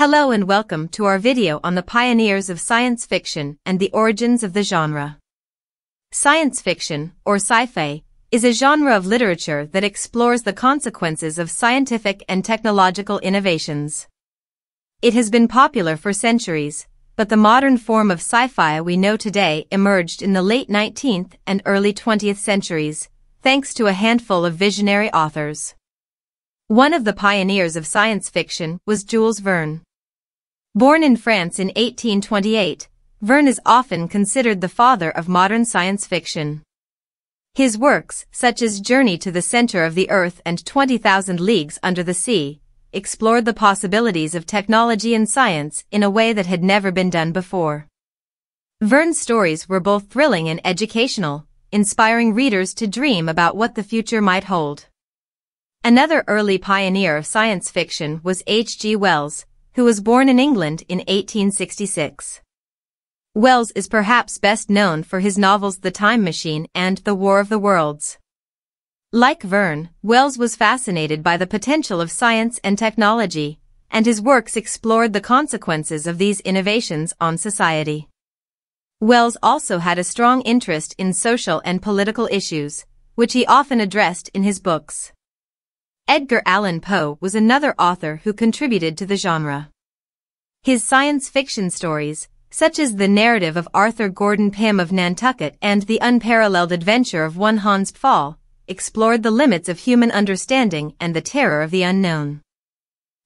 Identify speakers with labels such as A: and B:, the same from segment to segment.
A: Hello and welcome to our video on the pioneers of science fiction and the origins of the genre. Science fiction, or sci-fi, is a genre of literature that explores the consequences of scientific and technological innovations. It has been popular for centuries, but the modern form of sci-fi we know today emerged in the late 19th and early 20th centuries, thanks to a handful of visionary authors. One of the pioneers of science fiction was Jules Verne. Born in France in 1828, Verne is often considered the father of modern science fiction. His works, such as Journey to the Center of the Earth and 20,000 Leagues Under the Sea, explored the possibilities of technology and science in a way that had never been done before. Verne's stories were both thrilling and educational, inspiring readers to dream about what the future might hold. Another early pioneer of science fiction was H.G. Wells, who was born in England in 1866. Wells is perhaps best known for his novels The Time Machine and The War of the Worlds. Like Verne, Wells was fascinated by the potential of science and technology, and his works explored the consequences of these innovations on society. Wells also had a strong interest in social and political issues, which he often addressed in his books. Edgar Allan Poe was another author who contributed to the genre. His science fiction stories, such as the narrative of Arthur Gordon Pym of Nantucket and the unparalleled adventure of one Hans Pfaall, explored the limits of human understanding and the terror of the unknown.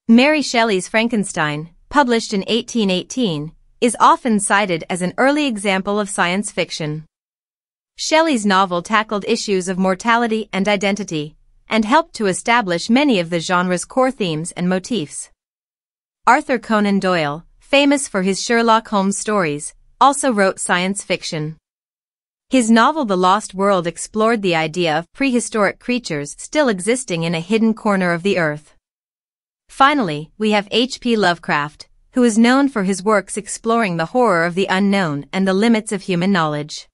A: Mary Shelley's Frankenstein, published in 1818, is often cited as an early example of science fiction. Shelley's novel tackled issues of mortality and identity, and helped to establish many of the genre's core themes and motifs. Arthur Conan Doyle, famous for his Sherlock Holmes stories, also wrote science fiction. His novel The Lost World explored the idea of prehistoric creatures still existing in a hidden corner of the earth. Finally, we have H.P. Lovecraft, who is known for his works exploring the horror of the unknown and the limits of human knowledge.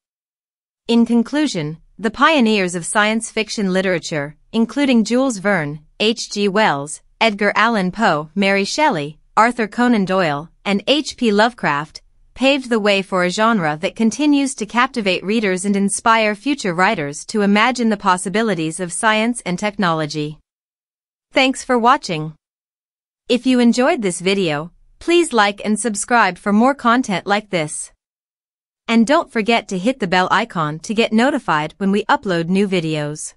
A: In conclusion, the pioneers of science fiction literature, including Jules Verne, H.G. Wells, Edgar Allan Poe, Mary Shelley, Arthur Conan Doyle, and H.P. Lovecraft, paved the way for a genre that continues to captivate readers and inspire future writers to imagine the possibilities of science and technology. Thanks for watching. If you enjoyed this video, please like and subscribe for more content like this. And don't forget to hit the bell icon to get notified when we upload new videos.